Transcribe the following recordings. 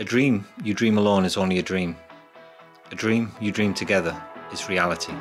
A dream you dream alone is only a dream. A dream you dream together is reality.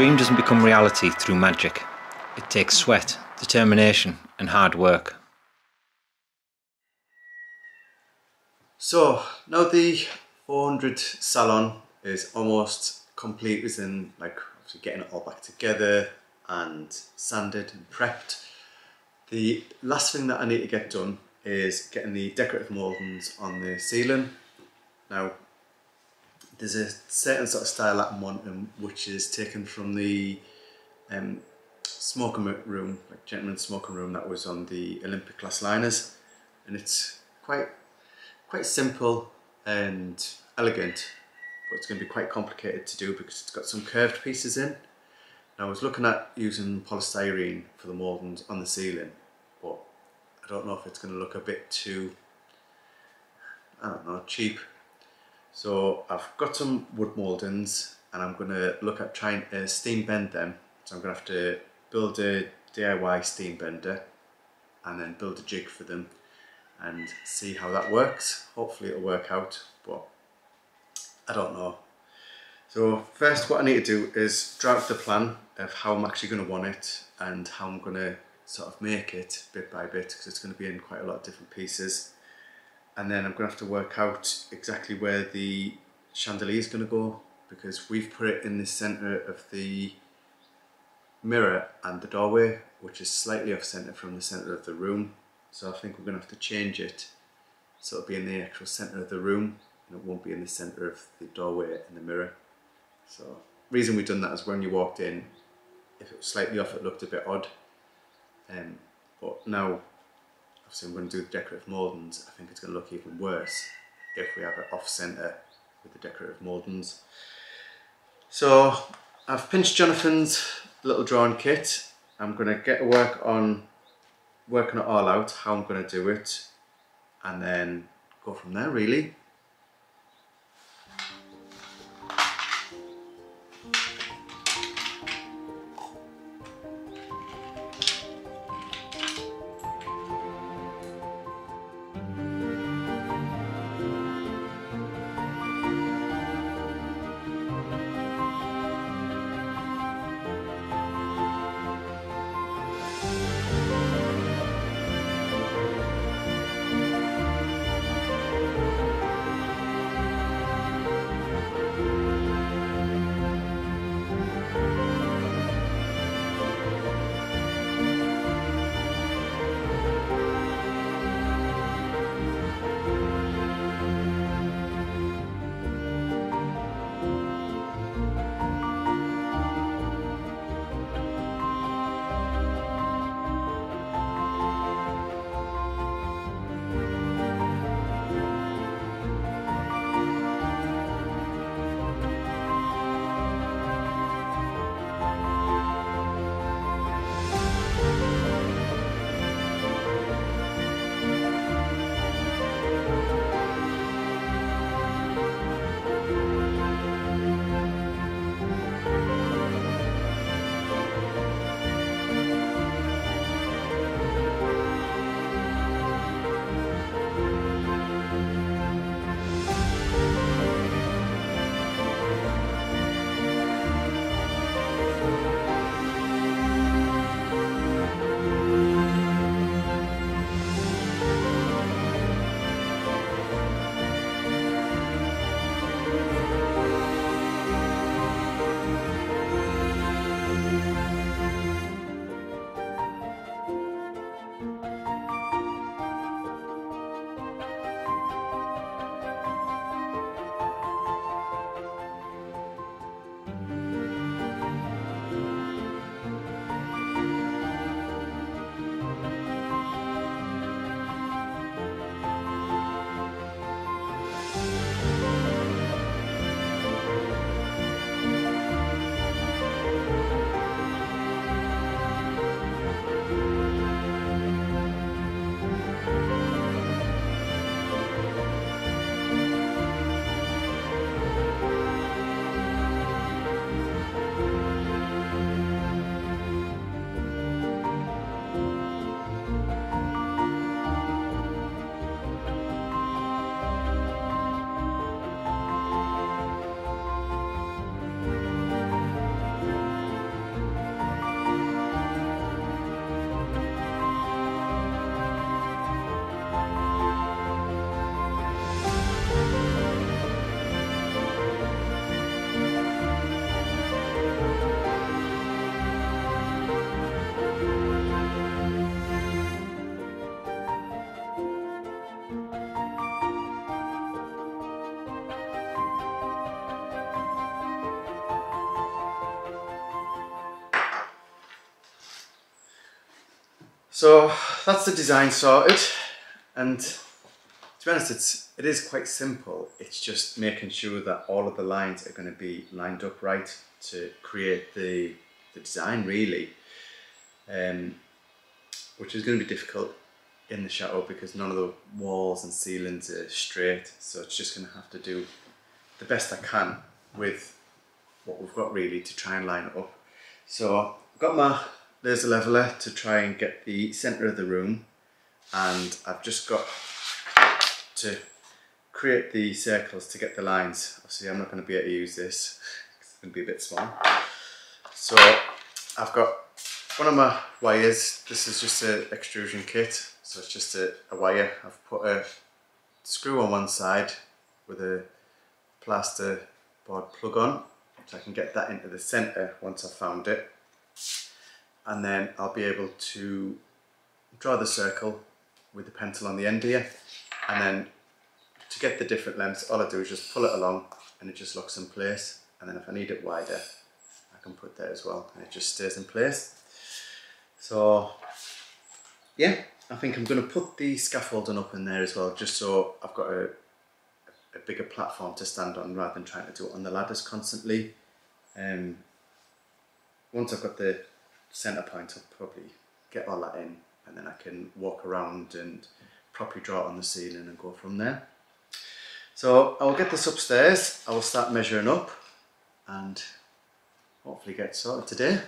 Dream doesn't become reality through magic. It takes sweat, determination, and hard work. So now the 400 salon is almost complete within like obviously getting it all back together and sanded and prepped. The last thing that I need to get done is getting the decorative mouldings on the ceiling. Now there's a certain sort of style I'm wanting which is taken from the um, smoking room, like gentleman's smoking room that was on the Olympic class liners and it's quite quite simple and elegant but it's going to be quite complicated to do because it's got some curved pieces in. Now I was looking at using polystyrene for the mouldings on the ceiling but I don't know if it's going to look a bit too I don't know cheap so I've got some wood mouldings and I'm going to look at trying to steam bend them. So I'm going to have to build a DIY steam bender and then build a jig for them and see how that works. Hopefully it'll work out, but I don't know. So first what I need to do is draw out the plan of how I'm actually going to want it and how I'm going to sort of make it bit by bit because it's going to be in quite a lot of different pieces and then I'm going to have to work out exactly where the chandelier is going to go because we've put it in the center of the mirror and the doorway which is slightly off center from the center of the room. So I think we're going to have to change it so it'll be in the actual center of the room and it won't be in the center of the doorway and the mirror. So reason we've done that is when you walked in if it was slightly off it looked a bit odd. Um, but now obviously I'm going to do the decorative mouldings, I think it's going to look even worse if we have it off centre with the decorative mouldings. So I've pinched Jonathan's little drawing kit. I'm going to get to work on working it all out, how I'm going to do it, and then go from there really. So that's the design sorted, and to be honest, it's it is quite simple. It's just making sure that all of the lines are going to be lined up right to create the the design really, um, which is going to be difficult in the chateau because none of the walls and ceilings are straight. So it's just going to have to do the best I can with what we've got really to try and line it up. So I've got my laser leveler to try and get the centre of the room and I've just got to create the circles to get the lines. Obviously I'm not going to be able to use this, it's going to be a bit small. So I've got one of my wires, this is just an extrusion kit, so it's just a, a wire. I've put a screw on one side with a plaster board plug on, so I can get that into the centre once I've found it. And then I'll be able to draw the circle with the pencil on the end here. And then to get the different lengths, all I do is just pull it along and it just locks in place. And then if I need it wider, I can put that as well and it just stays in place. So yeah, I think I'm going to put the scaffolding up in there as well, just so I've got a, a bigger platform to stand on rather than trying to do it on the ladders constantly. Um, once I've got the centre point, I'll probably get all that in and then I can walk around and properly draw it on the ceiling and go from there. So I will get this upstairs, I will start measuring up and hopefully get sorted today.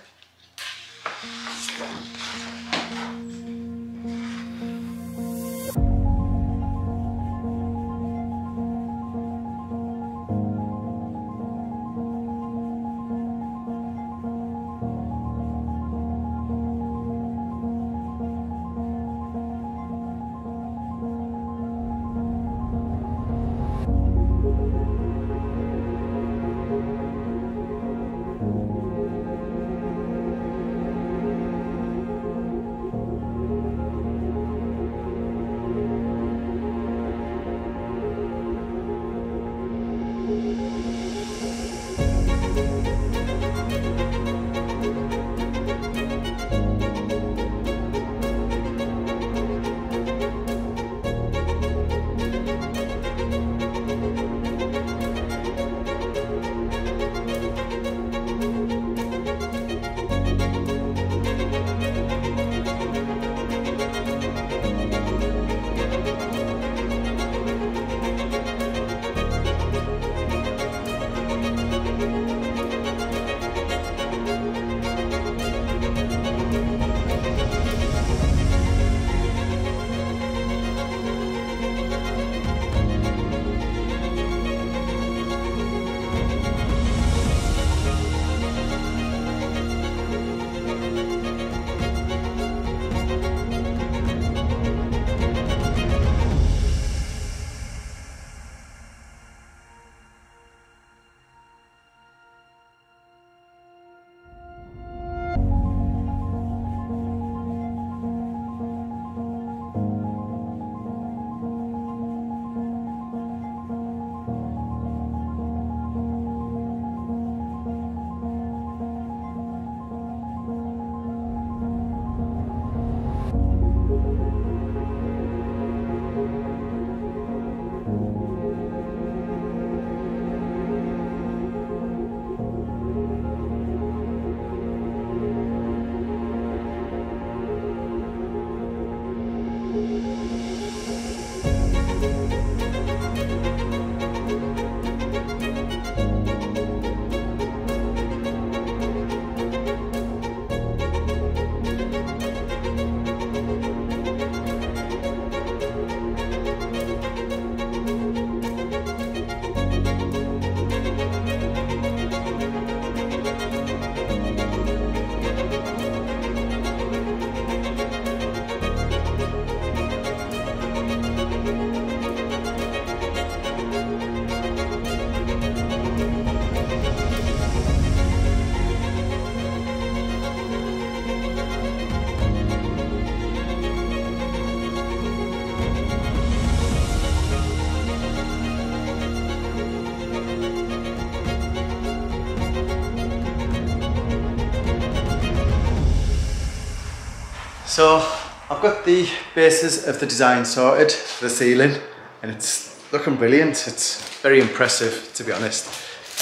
So I've got the bases of the design sorted the ceiling and it's looking brilliant. It's very impressive to be honest.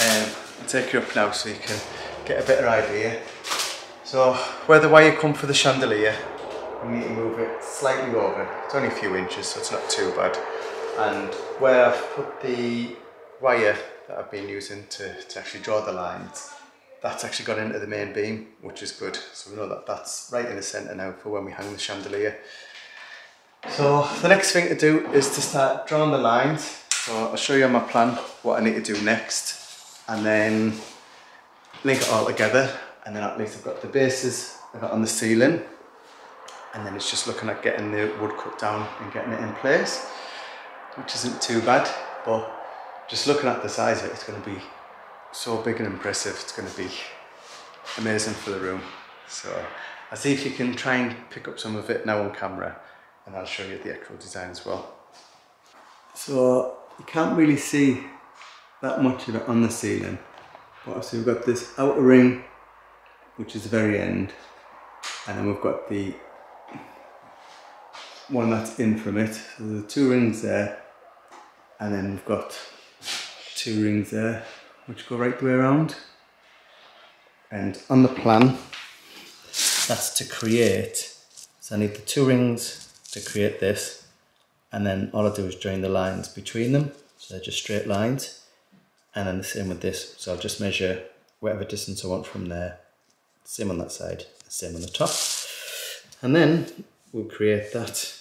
Um, I'll take you up now so you can get a better idea. So where the wire come for the chandelier, we need to move it slightly over. It's only a few inches so it's not too bad. And where I've put the wire that I've been using to, to actually draw the lines, that's actually got into the main beam, which is good. So we know that that's right in the centre now for when we hang the chandelier. So the next thing to do is to start drawing the lines. So I'll show you on my plan what I need to do next and then link it all together and then at least I've got the bases got on the ceiling and then it's just looking at getting the wood cut down and getting it in place which isn't too bad but just looking at the size of it it's going to be so big and impressive. It's going to be amazing for the room. So I'll see if you can try and pick up some of it now on camera and I'll show you the actual design as well. So you can't really see that much of it on the ceiling. But obviously we've got this outer ring which is the very end and then we've got the one that's in from it. So two rings there and then we've got two rings there which go right the way around. And on the plan, that's to create, so I need the two rings to create this, and then all I do is join the lines between them, so they're just straight lines, and then the same with this, so I'll just measure whatever distance I want from there, same on that side, same on the top, and then we'll create that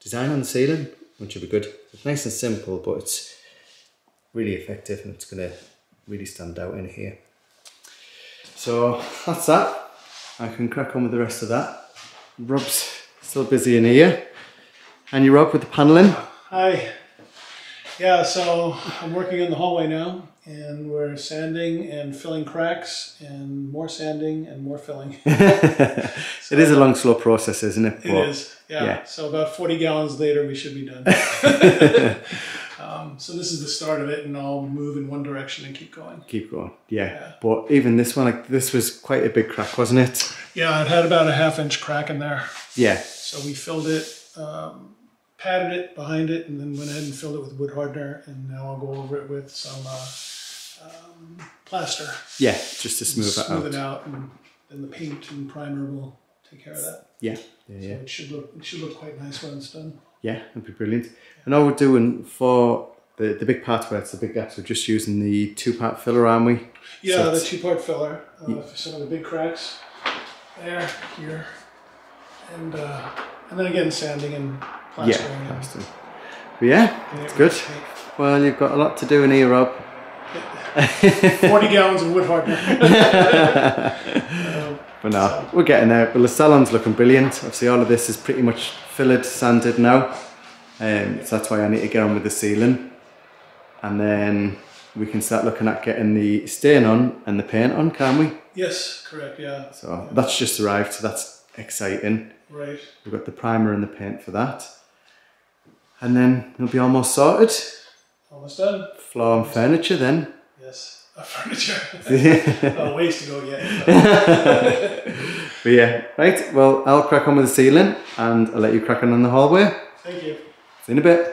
design on the ceiling, which will be good. It's nice and simple, but it's really effective and it's going to really stand out in here. So that's that. I can crack on with the rest of that. Rob's still busy in here. And you Rob with the paneling? Hi. Yeah, so I'm working in the hallway now and we're sanding and filling cracks and more sanding and more filling. it is a long, slow process, isn't it? It but, is, yeah. yeah. So about 40 gallons later, we should be done. Um, so this is the start of it, and I'll move in one direction and keep going. Keep going, yeah. yeah. But even this one, like this was quite a big crack, wasn't it? Yeah, it had about a half inch crack in there. Yeah. So we filled it, um, padded it behind it, and then went ahead and filled it with wood hardener, and now I'll go over it with some uh, um, plaster. Yeah, just to smooth, smooth it out. Smooth it out, and then the paint and primer will take care of that. Yeah, yeah, so yeah. It should look it should look quite nice when it's done. Yeah, it'd be brilliant. And all we're doing for the, the big part where it's the big gaps, we're just using the two part filler, aren't we? Yeah, so the two part filler uh, yeah. for some of the big cracks. There, here, and uh, and then again sanding and plastering. Yeah, plastering. But yeah, it's good. Well, you've got a lot to do in here, Rob. 40 gallons of wood hardener. um, but no, so. we're getting there. Well, the salon's looking brilliant. Obviously, all of this is pretty much fillered, sanded now. Um, so that's why I need to get on with the ceiling. And then we can start looking at getting the stain on and the paint on, can we? Yes, correct, yeah. So yeah. that's just arrived, so that's exciting. Right. We've got the primer and the paint for that. And then it'll be almost sorted. Almost done. Floor and furniture then. Yes, uh, furniture. oh, ways to go yet. but yeah, right, well, I'll crack on with the ceiling and I'll let you crack on in the hallway. Thank you. See you in a bit.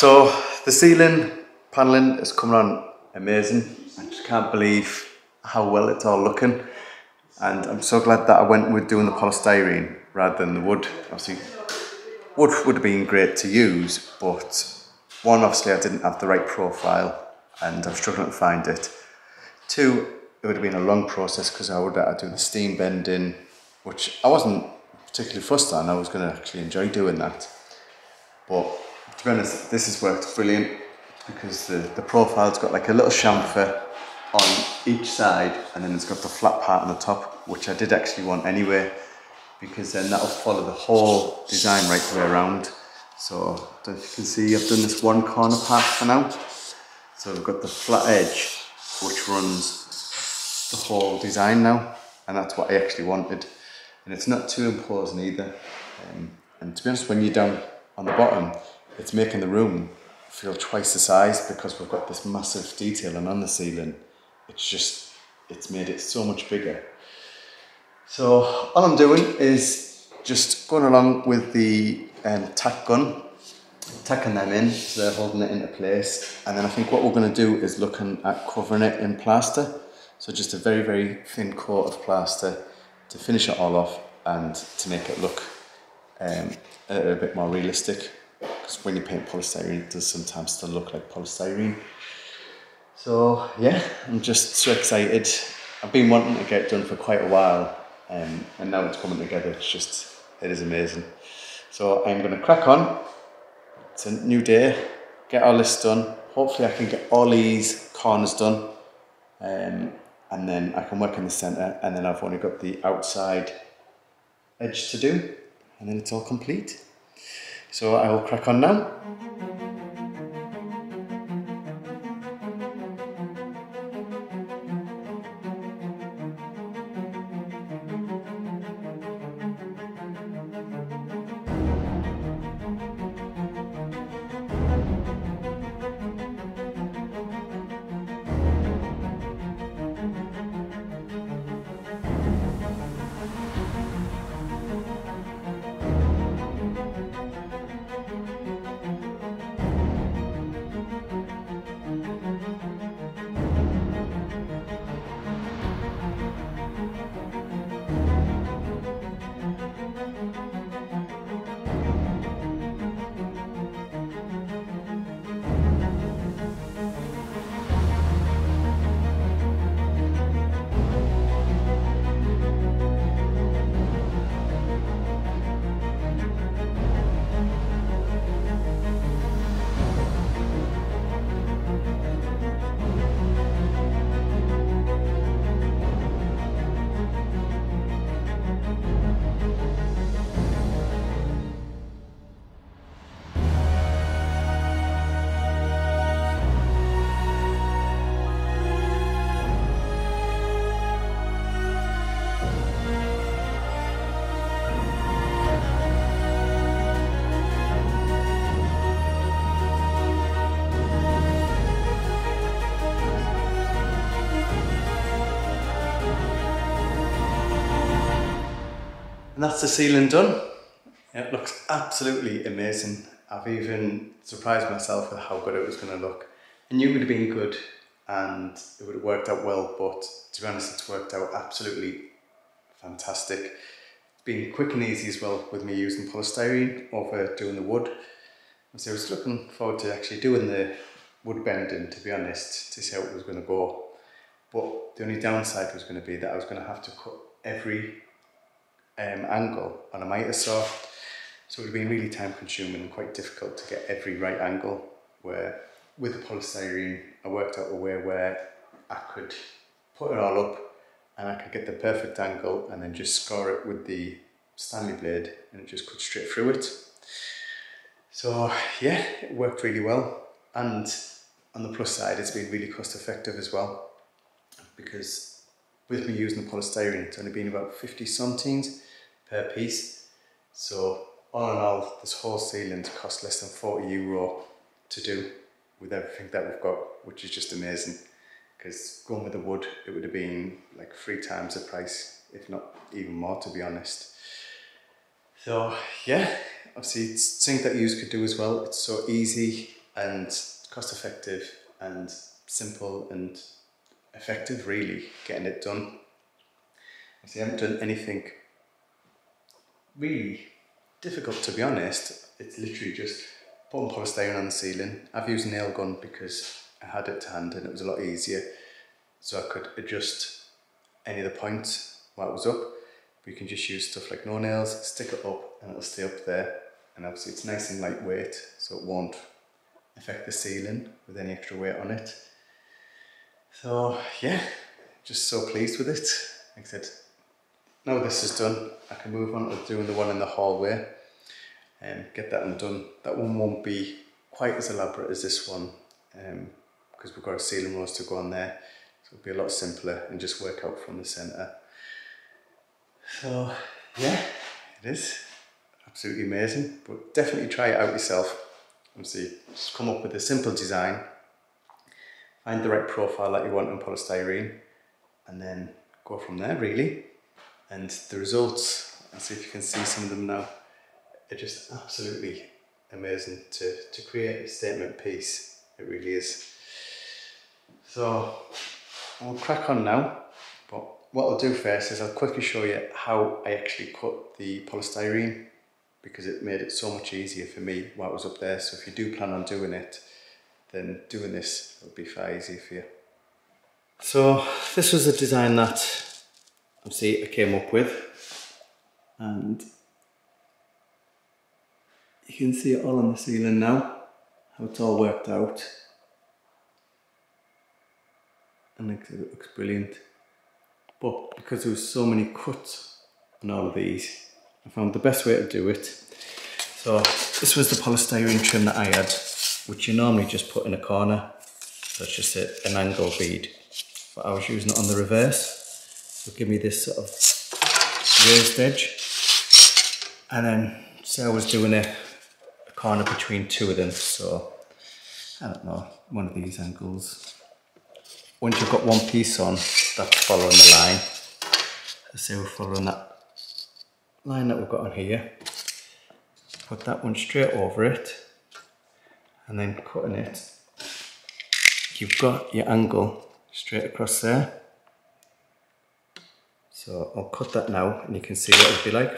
So the ceiling paneling is coming on amazing. I just can't believe how well it's all looking. And I'm so glad that I went with doing the polystyrene rather than the wood. Obviously, wood would have been great to use, but one, obviously I didn't have the right profile and I'm struggling to find it. Two, it would have been a long process because I would have had to do the steam bending, which I wasn't particularly fussed on. I was going to actually enjoy doing that. But to be honest, this has worked brilliant because the, the profile's got like a little chamfer on each side and then it's got the flat part on the top, which I did actually want anyway, because then that'll follow the whole design right the way around. So, if you can see, I've done this one corner part for now. So we've got the flat edge, which runs the whole design now, and that's what I actually wanted. And it's not too imposing either. Um, and to be honest, when you're down on the bottom, it's making the room feel twice the size because we've got this massive detailing on the ceiling. It's just, it's made it so much bigger. So all I'm doing is just going along with the um, tack gun tacking them in so they're holding it into place and then I think what we're going to do is looking at covering it in plaster so just a very very thin coat of plaster to finish it all off and to make it look um, a little bit more realistic because when you paint polystyrene it does sometimes still look like polystyrene. So yeah I'm just so excited. I've been wanting to get done for quite a while um, and now it's coming together it's just it is amazing. So I'm going to crack on. It's a new day, get our list done. Hopefully I can get all these corners done um, and then I can work in the centre and then I've only got the outside edge to do and then it's all complete. So I will crack on now. And that's the ceiling done. It looks absolutely amazing. I've even surprised myself with how good it was going to look. I knew it would have been good and it would have worked out well, but to be honest, it's worked out absolutely fantastic. Been quick and easy as well with me using polystyrene over doing the wood. So I was looking forward to actually doing the wood bending, to be honest, to see how it was going to go. But the only downside was going to be that I was going to have to cut every um, angle on a miter saw. So it would have been really time consuming and quite difficult to get every right angle where with the polystyrene I worked out a way where I could put it all up and I could get the perfect angle and then just score it with the Stanley blade and it just cut straight through it. So yeah, it worked really well and on the plus side it's been really cost effective as well because with me using the polystyrene it's only been about 50 centimes per piece. So all in all, this whole ceiling cost less than 40 euro to do with everything that we've got, which is just amazing. Because going with the wood, it would have been like three times the price, if not even more, to be honest. So yeah, obviously it's something that you could do as well. It's so easy and cost effective and simple and effective really getting it done. I haven't done anything really difficult to be honest. It's literally just putting polystyrene on the ceiling. I've used nail gun because I had it to hand and it was a lot easier so I could adjust any of the points while it was up. But you can just use stuff like no nails, stick it up and it'll stay up there and obviously it's nice and lightweight so it won't affect the ceiling with any extra weight on it. So yeah, just so pleased with it. Like I said, now this is done, I can move on to doing the one in the hallway and get that one done. That one won't be quite as elaborate as this one because um, we've got a ceiling rose to go on there. So it'll be a lot simpler and just work out from the centre. So yeah, it is absolutely amazing, but definitely try it out yourself. Obviously, just come up with a simple design, find the right profile that you want in polystyrene, and then go from there really. And the results, I'll see if you can see some of them now, are just absolutely amazing to, to create a statement piece. It really is. So I'll crack on now, but what I'll do first is I'll quickly show you how I actually cut the polystyrene because it made it so much easier for me while I was up there. So if you do plan on doing it, then doing this will be far easier for you. So this was the design that obviously I came up with and you can see it all on the ceiling now, how it's all worked out. And it looks brilliant. But because there was so many cuts on all of these, I found the best way to do it. So this was the polystyrene trim that I had, which you normally just put in a corner. So it's just a, an angle bead. But I was using it on the reverse. So give me this sort of raised edge. And then say I was doing a, a corner between two of them. So I don't know, one of these angles. Once you've got one piece on, that's following the line. Say we're following that line that we've got on here, put that one straight over it, and then cutting it, you've got your angle straight across there. So I'll cut that now and you can see what it would be like.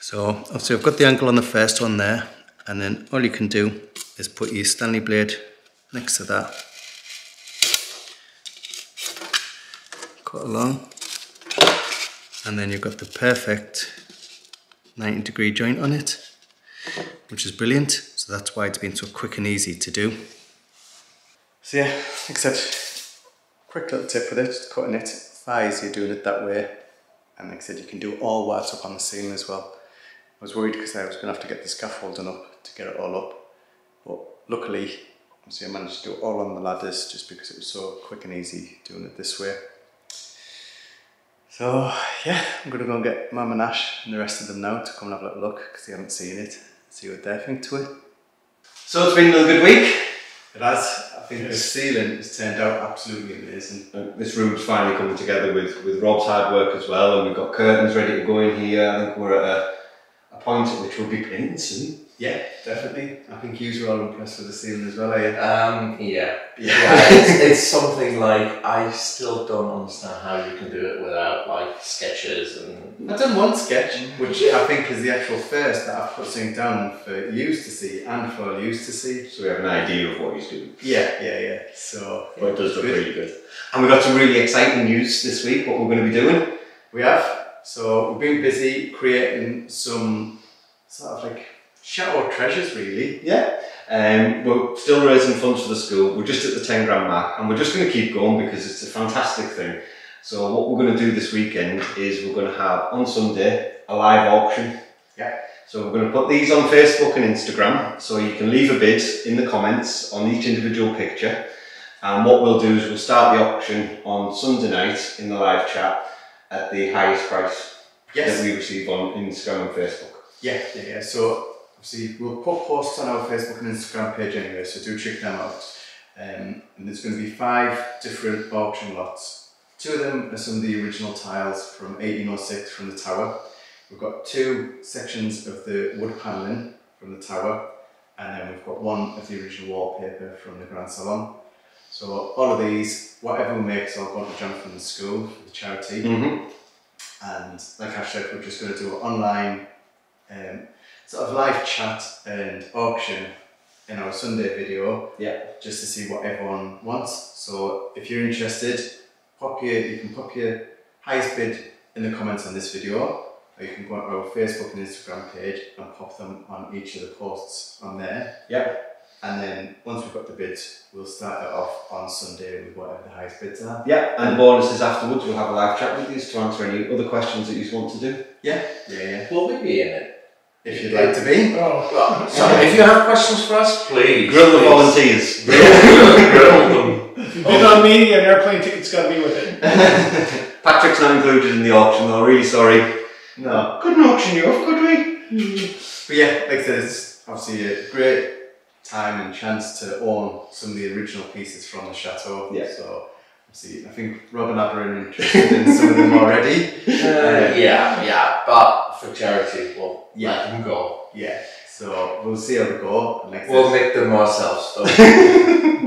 So obviously I've got the angle on the first one there and then all you can do is put your Stanley blade next to that cut along and then you've got the perfect 90 degree joint on it which is brilliant. So that's why it's been so quick and easy to do. So yeah like I said quick little tip with it just cutting it. Far easier doing it that way. And like I said you can do all whilst up on the ceiling as well. I was worried because I was going to have to get the scaffolding up to get it all up. But luckily, obviously I managed to do it all on the ladders just because it was so quick and easy doing it this way. So yeah, I'm going to go and get Mum and Ash and the rest of them now to come and have a little look because they haven't seen it, see what they think to it. So it's been another good week. It has. I think yes. the ceiling has turned out absolutely amazing. This room's finally coming together with, with Rob's hard work as well and we've got curtains ready to go in here. I think we're at a a point at which we'll be painting soon. Yeah, definitely. I think you were all impressed with the ceiling as well, are you? Um, yeah. Yeah, yeah it's, it's, something like I still don't understand how you can do it without like sketches and. I've done one sketch, which I think is the actual first that I've put something down for you to see and for you to see. So we have an idea of what he's doing. Yeah, yeah, yeah. So. But it does look good. really good. And we got some really exciting news this week. What we're going to be doing. We have. So we've been busy creating some sort of like shadow treasures really. Yeah. Um, we're still raising funds for the school. We're just at the 10 grand mark and we're just going to keep going because it's a fantastic thing. So what we're going to do this weekend is we're going to have on Sunday a live auction. Yeah. So we're going to put these on Facebook and Instagram so you can leave a bid in the comments on each individual picture. And what we'll do is we'll start the auction on Sunday night in the live chat at the highest price yes. that we receive on Instagram and Facebook. Yeah, yeah, yeah. So obviously we'll put posts on our Facebook and Instagram page anyway, so do check them out. Um, and there's going to be five different auction lots. Two of them are some of the original tiles from 1806 from the tower. We've got two sections of the wood panelling from the tower, and then we've got one of the original wallpaper from the Grand Salon. So all of these, whatever we make, is all going to Jonathan's school the charity. Mm-hmm. And like I said, we're just going to do it online um, sort of live chat and auction in our Sunday video. Yeah. Just to see what everyone wants. So if you're interested, pop your, you can pop your highest bid in the comments on this video, or you can go on our Facebook and Instagram page and pop them on each of the posts on there. Yeah. And then once we've got the bids, we'll start it off on Sunday with whatever the highest bids are. Yeah, and the bonus is afterwards we'll have a live chat with you to answer any other questions that you want to do. Yeah, yeah, yeah. Will we be in it? If you'd like to be. Oh, Well, so if you have questions for us, please. Grill the volunteers. Grill them. if you bid on me, an airplane ticket's got to be with it. Patrick's not included in the auction though, really sorry. No. Couldn't auction you off, could we? But yeah, like I said, it's obviously a great time and chance to own some of the original pieces from the chateau. Yeah. So obviously, I think Rob and Abba are interested in some of them already. Uh, yeah, yeah, but for charity, we'll Yeah. let them go. Yeah. So we'll see how we go. And like We'll said, make them ourselves. So.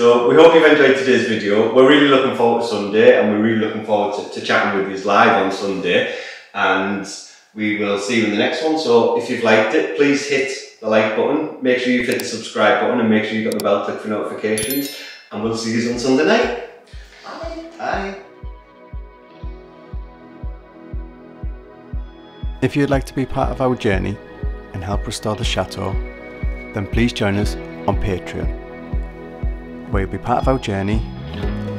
So we hope you've enjoyed today's video. We're really looking forward to Sunday and we're really looking forward to, to chatting with you live on Sunday. And we will see you in the next one. So if you've liked it, please hit the like button. Make sure you've hit the subscribe button and make sure you've got the bell click for notifications. And we'll see you on Sunday night. Bye. Bye. If you'd like to be part of our journey and help restore the chateau, then please join us on Patreon, where you'll be part of our journey,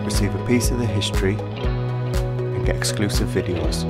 receive a piece of the history, and get exclusive videos.